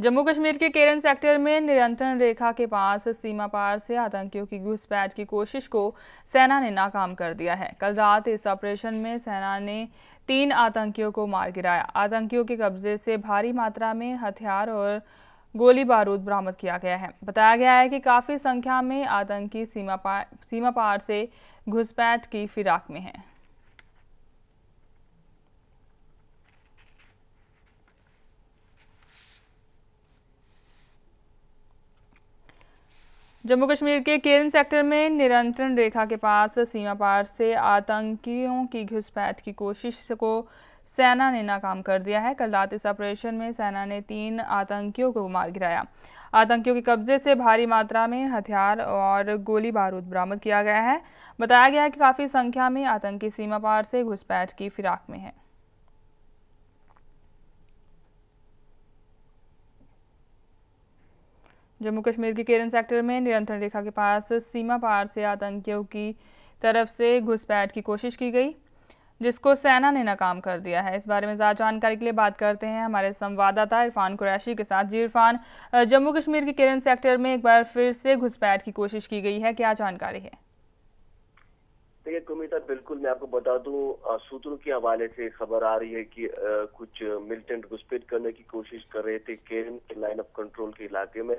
जम्मू कश्मीर के केरन सेक्टर में नियंत्रण रेखा के पास सीमा पार से आतंकियों की घुसपैठ की कोशिश को सेना ने नाकाम कर दिया है। कल रात इस ऑपरेशन में सेना ने तीन आतंकियों को मार गिराया। आतंकियों के कब्जे से भारी मात्रा में हथियार और गोली बारूद बरामद किया गया है। बताया गया है कि काफ़ी संख्या में आतंकी सीमा पार सीमा पार से घुसपैठ की फिराक में हैं। जम्मू कश्मीर के केरन सेक्टर में नियंत्रण रेखा के पास सीमा पार से आतंकियों की घुसपैठ की कोशिश को सेना ने नाकाम कर दिया है। कल रात इस ऑपरेशन में सेना ने तीन आतंकियों को मार गिराया। आतंकियों के कब्जे से भारी मात्रा में हथियार और गोली बारूद बरामद किया गया है। बताया गया है कि काफ़ी संख्या में आतंकी सीमा पार से घुसपैठ की फिराक में है। जम्मू कश्मीर के केरन सेक्टर में नियंत्रण रेखा के पास सीमा पार से आतंकियों की तरफ़ से घुसपैठ की कोशिश की गई जिसको सेना ने नाकाम कर दिया है। इस बारे में ज़्यादा जानकारी के लिए बात करते हैं हमारे संवाददाता इरफान कुरैशी के साथ। जी इरफान जम्मू कश्मीर के केरन सेक्टर में एक बार फिर से घुसपैठ की कोशिश की गई है। क्या जानकारी है? देखिए कुमिता बिल्कुल मैं आपको बता दूँ सूत्रों के हवाले से खबर आ रही है कि आ, कुछ मिलिटेंट घुसपैठ करने की कोशिश कर रहे थे केरन के लाइन ऑफ़ कंट्रोल के इलाके में।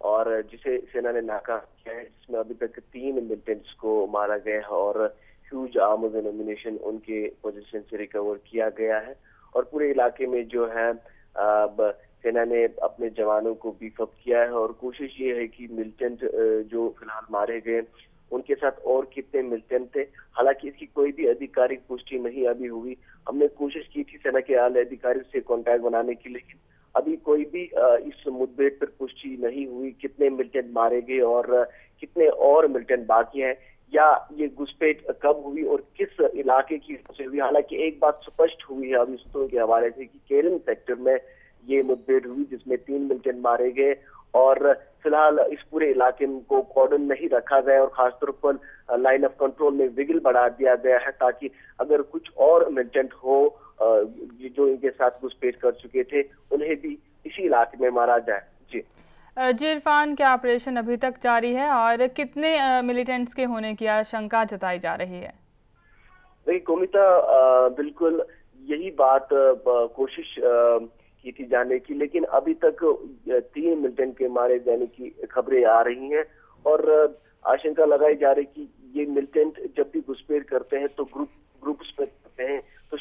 और जिसे सेना ने नाकाम किया है, जिसमें अभी तक तीन मिलिटेंट्स को मारा गया है और ह्यूज आर्म्स एनोमिनेशन उनके पोजीशन से रिकवर किया गया है। और पूरे इलाके में जो है, अब सेना ने अपने जवानों को बीफअप किया है और कोशिश ये है कि मिलिटेंट जो फ़िलहाल मारे गए, उनके साथ और कितने मिलिटेंट थे। हालाँकि इसकी कोई भी आधिकारिक पुष्टि नहीं अभी हुई। हमने कोशिश की थी सेना के आले अधिकारी से कॉन्टैक्ट बनाने की, लेकिन अभी कोई भी इस मुठभेड़ पर पुष्टि नहीं हुई कितने मिलिटेंट मारे गए और कितने और मिलिटेंट बाकी हैं, या ये घुसपैठ कब हुई और किस इलाके की से हुई? हालाँकि एक बात स्पष्ट हुई है अभी सूत्रों के हवाले से कि केरन सेक्टर में ये मुठभेड़ हुई जिसमें तीन मिलिटेंट मारे गए और फ़िलहाल इस पूरे इलाके को कॉर्डन नहीं रखा गया और खासतौर पर लाइन ऑफ़ कंट्रोल में विगिल बढ़ा दिया गया है ताकि अगर कुछ और मिलिटेंट हो जो इनके साथ घुसपैठ कर चुके थे उन्हें भी इसी इलाके में मारा जाए। जी। जी इरफान क्या ऑपरेशन अभी तक जारी है और कितने मिलिटेंट्स के होने की आशंका जताई जा रही है? देखिए कोमिता बिल्कुल यही बात कोशिश की थी जाने की लेकिन अभी तक तीन मिलिटेंट के मारे जाने की खबरें आ रही हैं और आशंका लगाई जा रही कि ये मिलिटेंट जब भी घुसपैठ करते हैं तो ग्रुप ग्रुप्स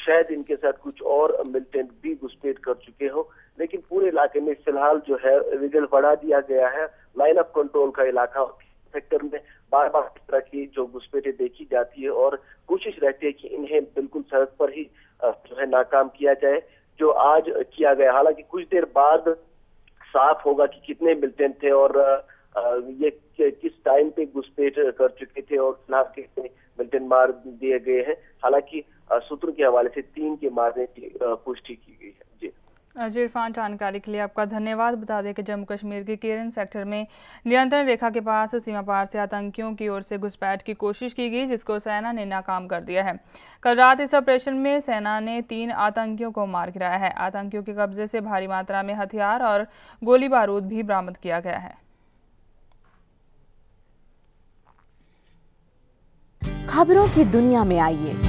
शायद इनके साथ कुछ और मिलिटेंट भी घुसपैठ कर चुके हो, लेकिन पूरे इलाके में फ़िलहाल जो है, रिज़ल्ट बढ़ा दिया गया है। लाइन ऑफ़ कंट्रोल का इलाका सेक्टर में बार बार इस तरह की जो घुसपैठे देखी जाती है और कोशिश रहती है कि इन्हें बिल्कुल सड़क पर ही जो है नाकाम किया जाए, जो आज किया गया। हालाँकि कुछ देर बाद साफ़ होगा कि कितने मिलिटेंट थे और ये किस टाइम पे घुसपैठ कर चुके थे और फ़िलहाल कितने मिलिटेंट मार दिए गए हैं। हालाँकि सूत्रों के हवाले से तीन के मारने की पुष्टि की गई है। जी। जी इरफान जानकारी के लिए आपका धन्यवाद। बता दें कि जम्मू कश्मीर के केरन सेक्टर में नियंत्रण रेखा के पास सीमा पार से आतंकियों की ओर से घुसपैठ की कोशिश की गई जिसको सेना ने नाकाम कर दिया है। कल रात इस ऑपरेशन में सेना ने तीन आतंकियों को मार गिराया है। आतंकियों के कब्जे से भारी मात्रा में हथियार और गोली बारूद भी बरामद किया गया है। खबरों की दुनिया में आइए।